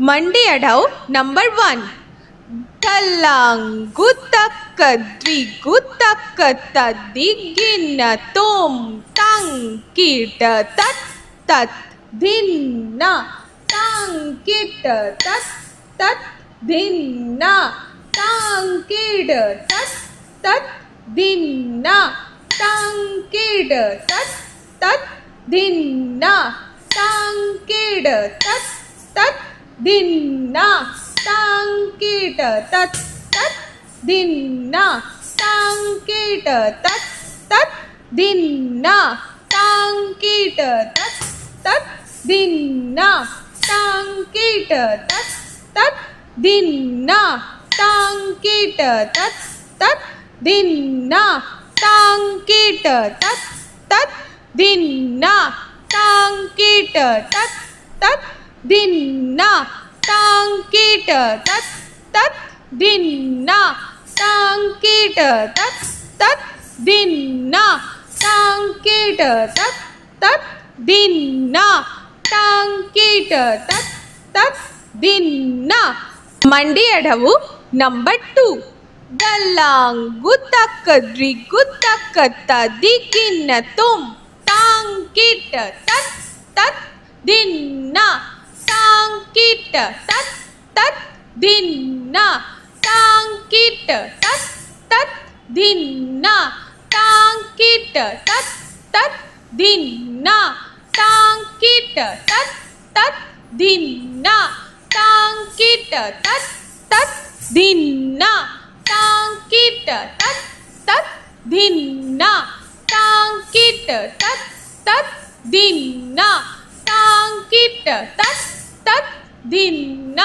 Monday adhav number 1 Talangu takka drigu takka tadigina tom tang kita tat tat dinna tang kita tat tat dinna tang kita tat tat dinna tang kita tat tat dinna tang kita tat दिन्ना संकेट तत् तत् दिन्ना संकेट तत् तत् दिन्ना संकेट तत् तत् दिन्ना संकेट तत् तत् दिन्ना संकेट तत् तत् दिन्ना संकेट तत् तत् दिन्ना संकेट तत् तत् दिन्ना साङ्केट तत् तत्, दिन्ना साङ्केट तत् तत्, दिन्ना साङ्केट तत् तत्, दिन्ना साङ्केट तत् तत्, दिन्ना। मंडी ಅಡವು नंबर टू। ಗಲ್ಲಾಂಗು तक ದ್ರಿಗು तक ತದಿಗಿನ್ನ तुम। ತಾಂಕಿಟ तत् तत्, दिन्ना किट तत् तत् धिन्न ताङ्किट तत् तत् धिन्न ताङ्किट तत् तत् धिन्न ताङ्किट तत् तत् धिन्न ताङ्किट तत् तत् धिन्न ताङ्किट तत् तत् धिन्न ताङ्किट तत् तत् धिन्न ताङ्किट तत् ತತ್ ಧಿನ್ನ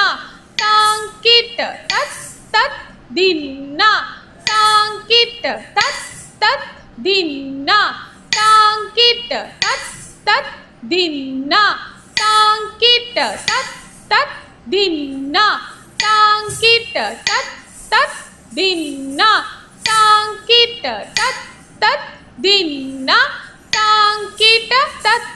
ತಾಂಕೀಟ ತತ್ ತತ್ ಧಿನ್ನ ತಾಂಕೀಟ ತತ್ ತತ್ ಧಿನ್ನ ತಾಂಕೀಟ ತತ್ ತತ್ ಧಿನ್ನ ತಾಂಕೀಟ ತತ್ ತತ್ ಧಿನ್ನ ತಾಂಕೀಟ ತತ್ ತತ್ ಧಿನ್ನ ತಾಂಕೀಟ ತತ್ ತತ್ ಧಿನ್ನ ತಾಂಕೀಟ ತತ್